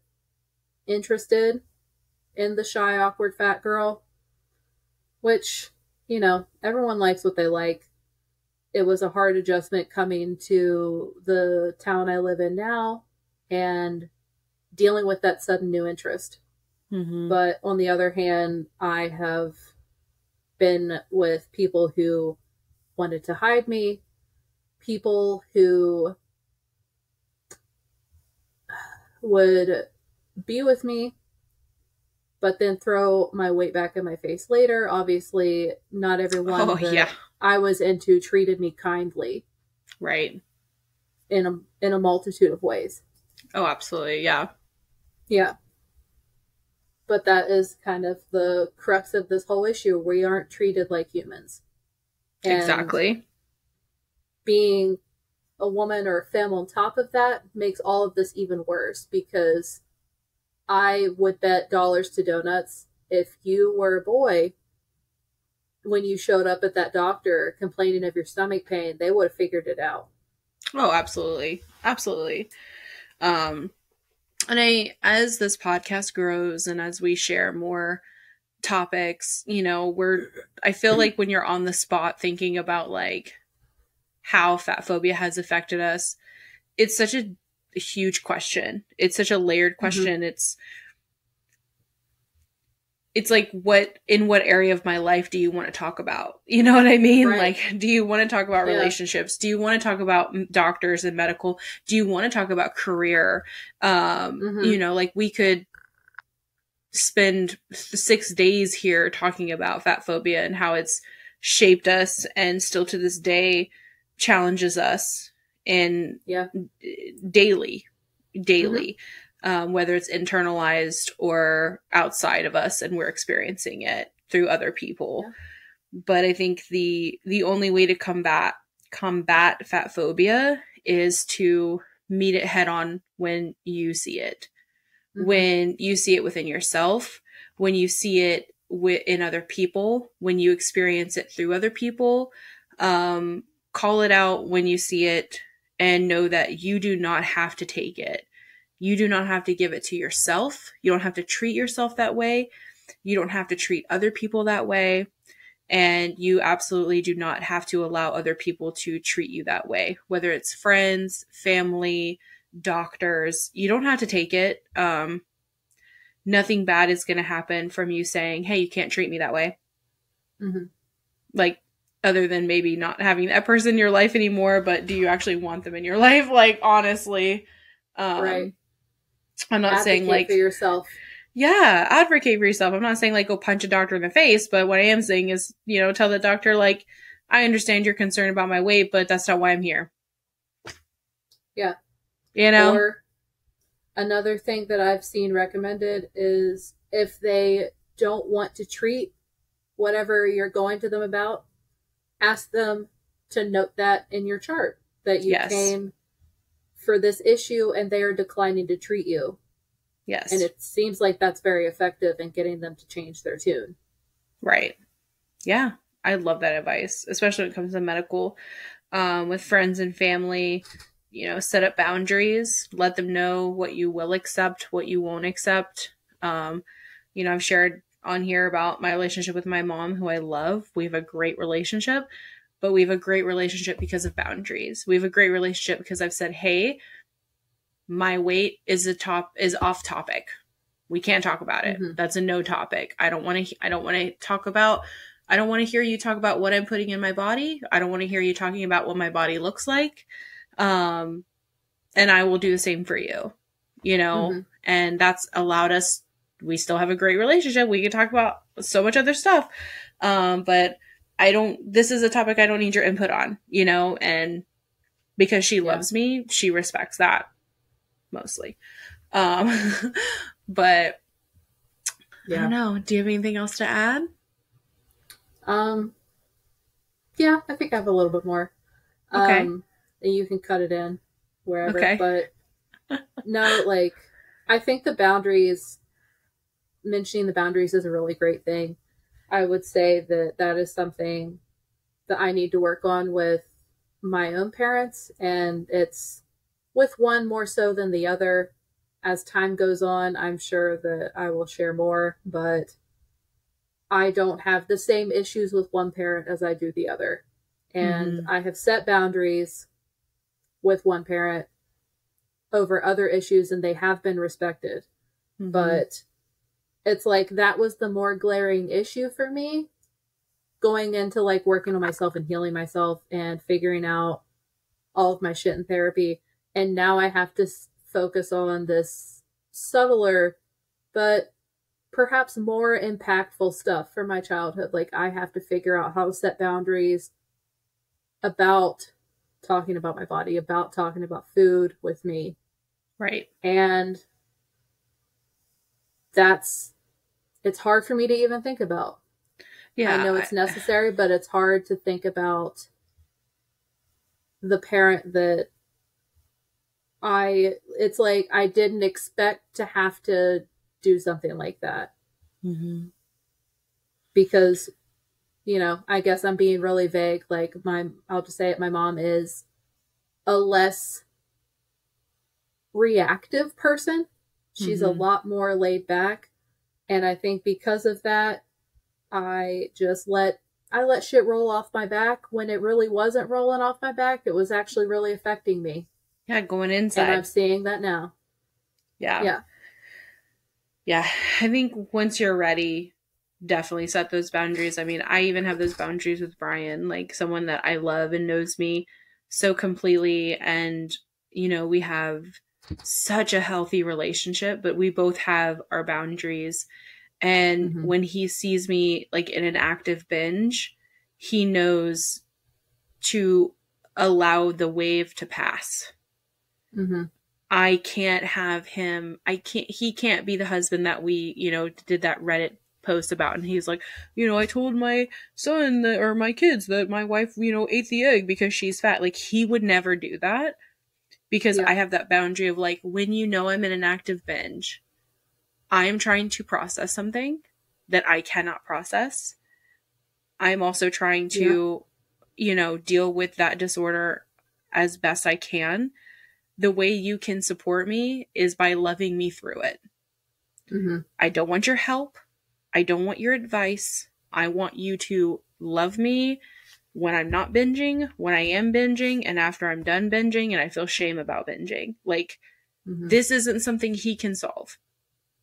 interested in the shy awkward fat girl which you know everyone likes what they like it was a hard adjustment coming to the town i live in now and dealing with that sudden new interest. hmm But on the other hand, I have been with people who wanted to hide me, people who would be with me, but then throw my weight back in my face later. Obviously, not everyone Oh yeah. I was into treated me kindly Right. in a in a multitude of ways. Oh, absolutely. Yeah. Yeah. But that is kind of the crux of this whole issue. We aren't treated like humans. And exactly. Being a woman or a femme on top of that makes all of this even worse because I would bet dollars to donuts if you were a boy when you showed up at that doctor complaining of your stomach pain, they would have figured it out. Oh, absolutely. Absolutely. Um and I as this podcast grows and as we share more topics, you know, we're I feel like when you're on the spot thinking about like how fat phobia has affected us, it's such a, a huge question. It's such a layered question. It's it's like what in what area of my life do you want to talk about you know what i mean Right. like do you want to talk about Yeah. relationships do you want to talk about doctors and medical do you want to talk about career um Mhm. you know like we could spend six days here talking about fat phobia and how it's shaped us and still to this day challenges us in Yeah. daily daily um, whether it's internalized or outside of us and we're experiencing it through other people but i think the the only way to combat combat fat phobia is to meet it head on when you see it Mhm. when you see it within yourself when you see it in other people when you experience it through other people um, call it out when you see it and know that you do not have to take it. You do not have to give it to yourself. You don't have to treat yourself that way. You don't have to treat other people that way. And you absolutely do not have to allow other people to treat you that way whether it's friends family doctors. You don't have to take it. Um nothing bad is going to happen from you saying hey you can't treat me that way. Mhm. like other than maybe not having that person in your life anymore but do you actually want them in your life like honestly um right. i'm not saying like for yourself. yeah, advocate for yourself. I'm not saying like go punch a doctor in the face, but what I am saying is, you know, tell the doctor like I understand you're concerned about my weight, but that's not why I'm here. Yeah. You know? Or another thing that I've seen recommended is if they don't want to treat whatever you're going to them about, ask them to note that in your chart that you Yes. came for this issue and they are declining to treat you. yes. And it seems like that's very effective in getting them to change their tune. Right. Yeah. I love that advice, especially when it comes to medical. Um, with friends and family, you know, set up boundaries, let them know what you will accept, what you won't accept. Um, you know, I've shared on here about my relationship with my mom, who I love. We have a great relationship, but we have a great relationship because of boundaries. We have a great relationship because I've said, hey, my weight is a top is off topic. We can't talk about it. Mhm. That's a no topic. I don't want to I don't want to talk about I don't want to hear you talk about what I'm putting in my body. I don't want to hear you talking about what my body looks like. Um and I will do the same for you. You know, Mhm. and that's allowed us we still have a great relationship. We can talk about so much other stuff. Um but I don't this is a topic I don't need your input on, you know, and because she Yeah. loves me, she respects that mostly. Um but I don't know. Do you have anything else to add? Um, yeah, I think I have a little bit more. Okay. Um, and you can cut it in wherever. Okay. But no, like, I think the boundaries, mentioning the boundaries is a really great thing. I would say that that is something that I need to work on with my own parents, and it's with one more so than the other. As time goes on, I'm sure that I will share more, but I don't have the same issues with one parent as I do the other. And Mhm. I have set boundaries with one parent over other issues, and they have been respected Mm-hmm. but it's like that was the more glaring issue for me going into like working on myself and healing myself and figuring out all of my shit in therapy. And now i have to s- focus on this subtler but perhaps more impactful stuff from my childhood. Like i have to figure out how to set boundaries about talking about my body about talking about food with me. Right. and that's it's hard for me to even think about. Yeah. I know it's necessary, but it's hard to think about the parent that I it's like I didn't expect to have to do something like that Mhm. because you know, I guess I'm being really vague like my I'll just say it my mom is a less reactive person. She's a Mhm. lot more laid back. And I think because of that, I just let I let shit roll off my back when it really wasn't rolling off my back. It was actually really affecting me. Yeah, going And inside. I'm seeing that now. yeah. Yeah. Yeah. I think once you're ready, definitely set those boundaries. I mean, I even have those boundaries with Brian, like someone that I love and knows me so completely. And, you know, we have such a healthy relationship, but we both have our boundaries. And Mhm. when he sees me like in an active binge, he knows to allow the wave to pass. hmm I can't have him. I can't. He can't be the husband that we, you know, did that Reddit post about. And he's like, you know, I told my son that, or my kids that my wife, you know, ate the egg because she's fat. Like he would never do that because Yeah. I have that boundary of like when you know I'm in an active binge, I am trying to process something that I cannot process. I'm also trying to, you know, deal with that disorder as best I can the way you can support me is by loving me through it. hmm I don't want your help. I don't want your advice. I want you to love me when I'm not binging, when I am binging, and after I'm done binging and I feel shame about binging. Like, hmm this isn't something he can solve.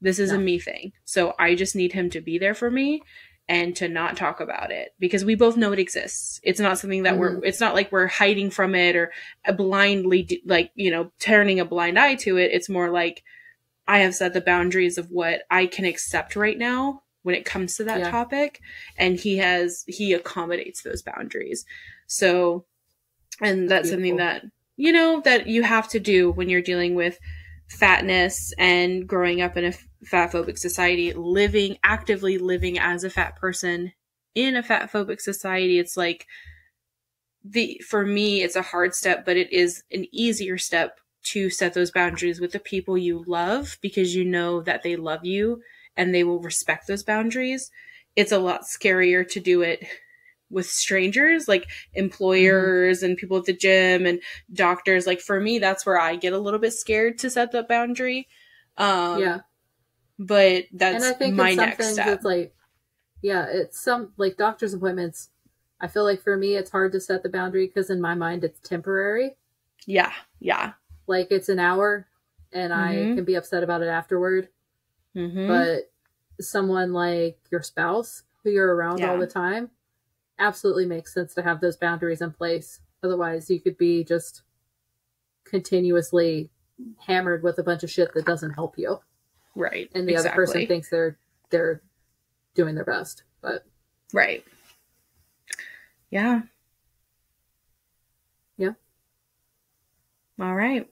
This is a me thing. So I just need him to be there for me and to not talk about it because we both know it exists. It's not something that we're, it's not like we're hiding from it or blindly, like, you know, turning a blind eye to it. It's more like I have set the boundaries of what I can accept right now when it comes to that Yeah. topic and he has he accommodates those boundaries. So and that's something that you know that you have to do when you're dealing with fatness and growing up in a fat phobic society living actively living as a fat person in a fat phobic society. It's like the for me it's a hard step but it is an easier step to set those boundaries with the people you love because you know that they love you and they will respect those boundaries it's a lot scarier to do it with strangers like employers and people at the gym and doctors like for me that's where i get a little bit scared to set that boundary um yeah. but that's and I think my next step it's like, yeah, it's some like doctor's appointments. I feel like for me, it's hard to set the boundary because in my mind, it's temporary. yeah yeah Like it's an hour, and I Mhm. can be upset about it afterward. hmm But someone like your spouse, who you're around Yeah. all the time, absolutely makes sense to have those boundaries in place. Otherwise, you could be just continuously hammered with a bunch of shit that doesn't help you, right and the other person thinks they're they're doing their best. But Right. Yeah. Yeah. All right.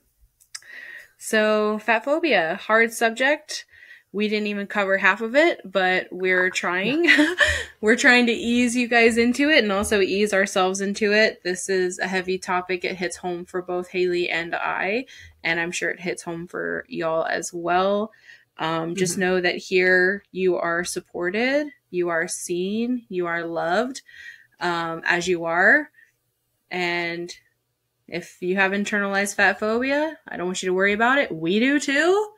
So, fat phobia, hard subject. We didn't even cover half of it, but we're trying. we're trying to ease you guys into it and also ease ourselves into it. This is a heavy topic. It hits home for both Hayley and I, and I'm sure it hits home for y'all as well. Um, just Mhm. know that here you are supported, you are seen, you are loved um, as you are. And if you have internalized fat phobia, I don't want you to worry about it. We do too.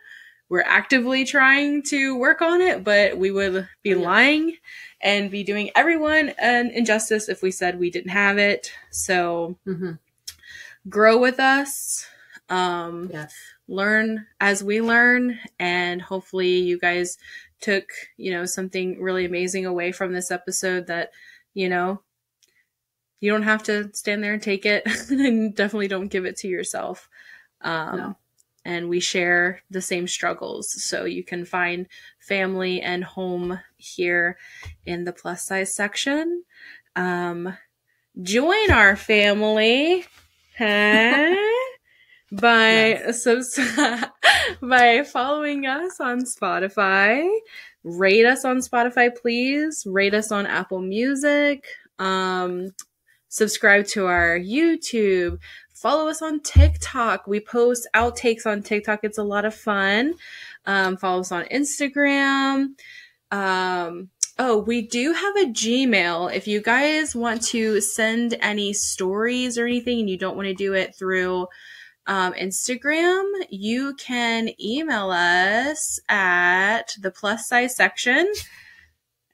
We're actively trying to work on it, but we would be lying and be doing everyone an injustice if we said we didn't have it. So mhm. grow with us. Um, yes, learn as we learn and hopefully you guys took you know something really amazing away from this episode that you know you don't have to stand there and take it and definitely don't give it to yourself um No. And we share the same struggles so you can find family and home here in the plus size section um join our family huh? by subs- by following us on Spotify. Rate us on Spotify, please. Rate us on Apple Music. Um, subscribe to our YouTube. Follow us on TikTok. We post outtakes on TikTok. It's a lot of fun. Um, follow us on Instagram. Um, oh, we do have a Gmail. If you guys want to send any stories or anything and you don't want to do it through um, Instagram, you can email us at the plus size section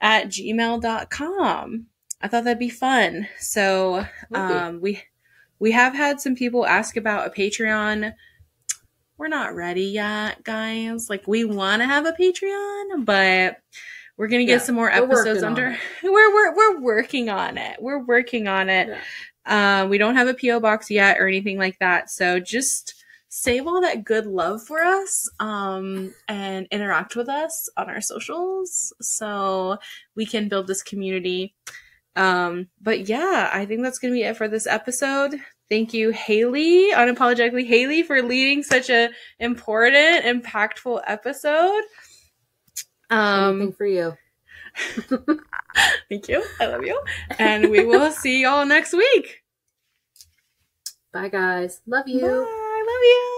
at gmail.com. I thought that'd be fun. So um, we we have had some people ask about a Patreon. We're not ready yet, guys. Like we want to have a Patreon, but we're gonna get Yeah, some more episodes under. We're we're we're working on it. We're working on it. Yeah. Uh, we don't have a PO box yet or anything like that. So just save all that good love for us um, and interact with us on our socials so we can build this community. Um, but yeah, I think that's going to be it for this episode. Thank you, Hayley, unapologetically Hayley, for leading such a important, impactful episode. Anything Um, for you. thank you. I love you. And we will see y'all next week. Bye, guys. Love you. Bye. I love you.